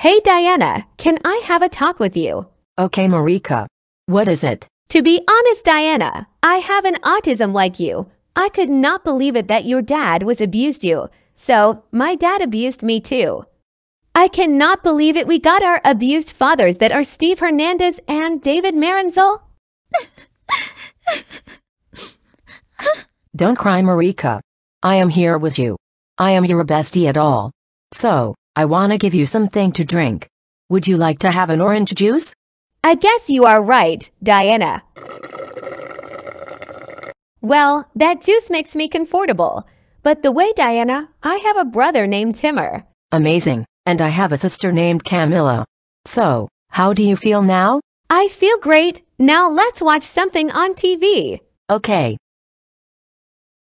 Hey Diana, can I have a talk with you? Okay, Marika. What is it? To be honest, Diana, I have an autism like you. I could not believe it that your dad was abused you. So, my dad abused me too. I cannot believe it we got our abused fathers that are Steve Hernandez and David Marandzel. Don't cry, Marika. I am here with you. I am your bestie at all. So, I wanna give you something to drink. Would you like to have an orange juice? I guess you are right, Diana. Well, that juice makes me comfortable. But the way, Diana, I have a brother named Timur. Amazing. And I have a sister named Camilla. So, how do you feel now? I feel great. Now let's watch something on TV. Okay.